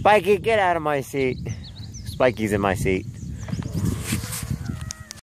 Spiky, get out of my seat. Spiky's in my seat.